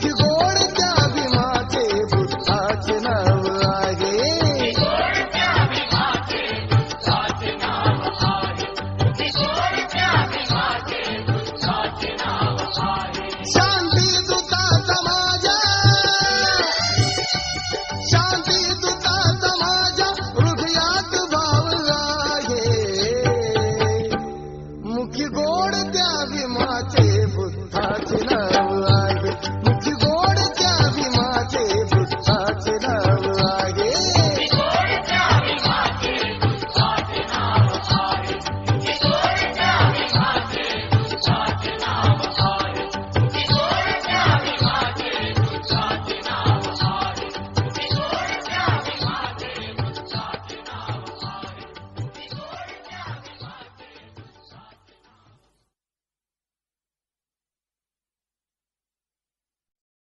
You go